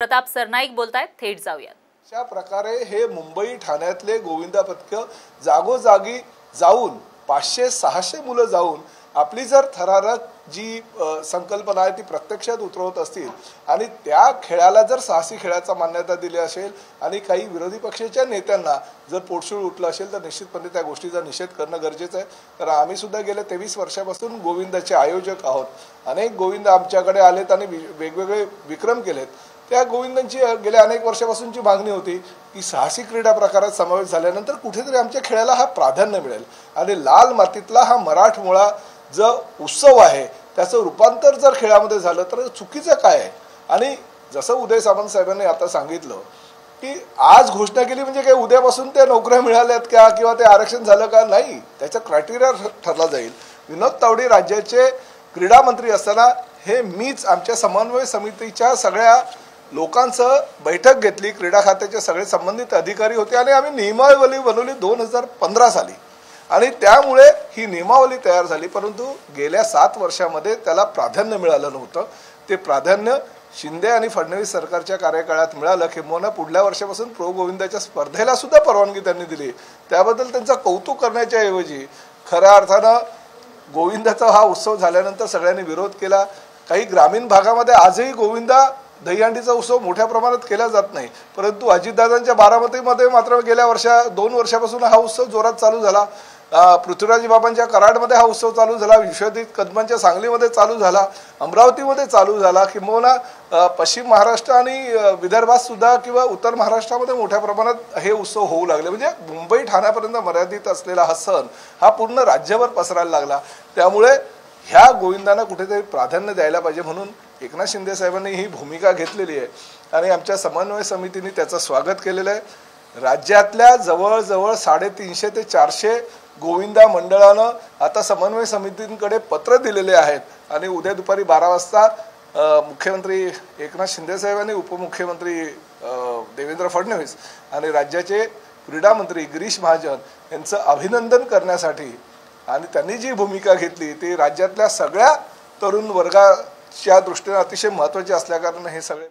प्रताप सरनाईक बोलतायत थेट जाऊयात. अशा प्रकारे हे मुंबई ठाण्यातले गोविंदा पथक जागोजागी जाऊन पाचशे सहाशे मुलं जाऊन आपली जर थरारक जी संकल्पना आहे ती प्रत्यक्षात उतरवत असतील आणि त्या खेळाला जर साहसी खेळाचा मान्यता दिली असेल आणि काही विरोधी पक्षाच्या नेत्यांना जर पोटशूळ उठलं असेल तर निश्चितपणे त्या गोष्टीचा निषेध करणं गरजेचं आहे. तर आम्ही सुद्धा गेल्या तेवीस वर्षापासून गोविंदाचे आयोजक आहोत. अनेक गोविंद आमच्याकडे आलेत आणि वेगवेगळे विक्रम केलेत. त्या गोविंदांची गेल्या अनेक वर्षापासूनची मागणी होती की साहसी क्रीडा प्रकारात समावेश झाल्यानंतर कुठेतरी आमच्या खेळाला हा प्राधान्य मिळेल. आणि लाल मातीतला हा मराठमोळा जो उत्सव आहे त्याचं रूपांतर जर खेळामध्ये झालं तर चुकीचं काय आहे? आणि जसं उदय सामंत साहेबांनी आता सांगितलं की आज घोषणा केली म्हणजे काही उद्यापासून त्या नोकऱ्या मिळाल्यात का किंवा ते आरक्षण झालं का? नाही. त्याचा क्रायटेरिया ठरला जाईल. विनोद तावडे राज्याचे क्रीडा मंत्री असताना हे मीच आमच्या समन्वय समितीच्या सगळ्या लोकांचं बैठक घेतली क्रीडा खात्याचे सगळे संबंधित अधिकारी होते आणि आम्ही नियमावली बनवली दोन हजार पंधरा साली. आणि त्यामुळे ही नियमावली तयार झाली परंतु गेल्या सात वर्षामध्ये त्याला प्राधान्य मिळालं नव्हतं. ते प्राधान्य शिंदे आणि फडणवीस सरकारच्या कार्यकाळात मिळालं किंवा पुढल्या वर्षापासून प्रो गोविंदाच्या स्पर्धेला सुद्धा परवानगी त्यांनी दिली. त्याबद्दल त्यांचं कौतुक करण्याच्या ऐवजी खऱ्या अर्थानं गोविंदाचा हा उत्सव झाल्यानंतर सगळ्यांनी विरोध केला. काही ग्रामीण भागामध्ये आजही गोविंदा दहीहंडीचा उत्सव मोठ्या प्रमाणात केला जात नाही. परंतु अजितदादांच्या बारामतीमध्ये मात्र गेल्या वर्षा दोन वर्षापासून हा उत्सव जोरात चालू झाला. पृथ्वीराजी पृथ्वीराज बाबांच्या कराडमध्ये हा उत्सव चालू झाला. विश्वजित कदमांच्या सांगलीमध्ये चालू झाला. अमरावतीमध्ये चालू झाला. किंबहुना पश्चिम महाराष्ट्र आणि विदर्भात सुद्धा किंवा उत्तर महाराष्ट्रामध्ये मोठ्या प्रमाणात हे उत्सव होऊ लागले. म्हणजे मुंबई ठाण्यापर्यंत मर्यादित असलेला हा सण हा पूर्ण राज्यभर पसरायला लागला. त्यामुळे ह्या गोविंदांना कुठेतरी प्राधान्य द्यायला पाहिजे म्हणून एकनाथ शिंदे साहेबांनी ही भूमिका घेतलेली आहे आणि आमच्या समन्वय समितीने त्याचं स्वागत केलेलं आहे. राज्यातल्या जवळजवळ साडेतीनशे ते चारशे गोविंदा मंडळानं आता समन्वय समितींकडे पत्र दिलेले आहेत. आणि उद्या दुपारी बारा वाजता मुख्यमंत्री एकनाथ शिंदेसाहेब आणि उपमुख्यमंत्री देवेंद्र फडणवीस आणि राज्याचे क्रीडा मंत्री गिरीश महाजन यांचं अभिनंदन करण्यासाठी आणि त्यांनी जी भूमिका घेतली ती राज्यातल्या सगळ्या तरुण वर्गा त्या दृष्टीने अतिशय महत्त्वाचे असल्याकारणाने हे सगळे